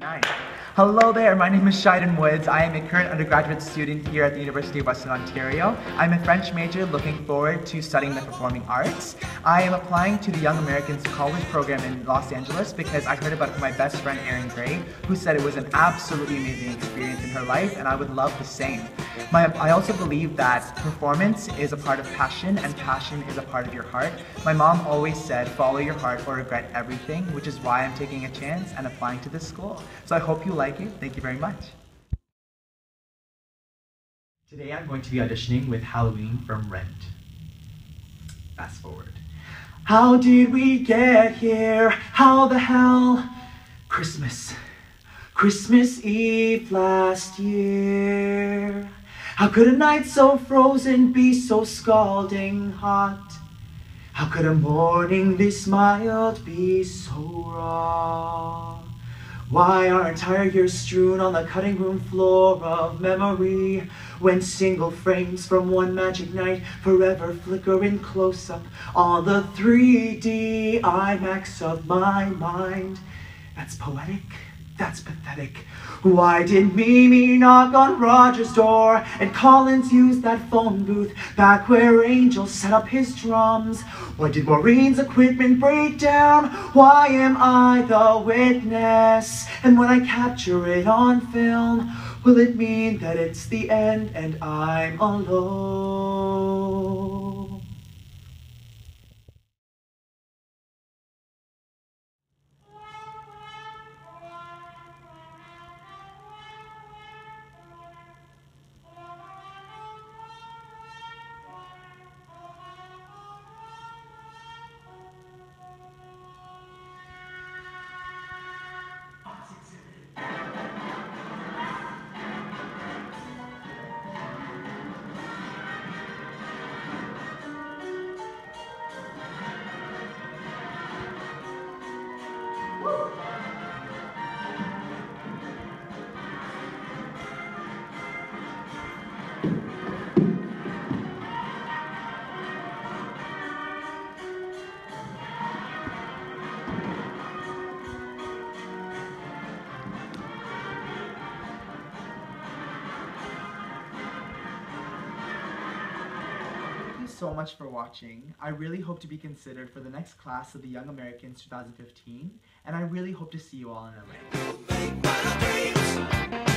39. Hello there, my name is Shaidon Woods. I am a current undergraduate student here at the University of Western Ontario. I'm a French major looking forward to studying the performing arts. I am applying to the Young Americans College program in Los Angeles because I heard about it from my best friend Erin Gray, who said it was an absolutely amazing experience in her life and I would love the same. My, I also believe that performance is a part of passion and passion is a part of your heart. My mom always said, follow your heart or regret everything, which is why I'm taking a chance and applying to this school. So I hope you like it. Thank you very much. Today I'm going to be auditioning with Halloween from Rent. Fast forward. How did we get here? How the hell? Christmas. Christmas Eve last year. How could a night so frozen be so scalding hot? How could a morning this mild be so raw? Why are entire years strewn on the cutting room floor of memory when single frames from one magic night forever flicker in close up on the 3D IMAX of my mind? That's poetic. That's pathetic. Why did Mimi knock on Roger's door and Collins use that phone booth back where Angel set up his drums? Why did Maureen's equipment break down? Why am I the witness? And when I capture it on film, will it mean that it's the end and I'm alone? So much for watching. I really hope to be considered for the next class of the Young Americans 2015, and I really hope to see you all in LA.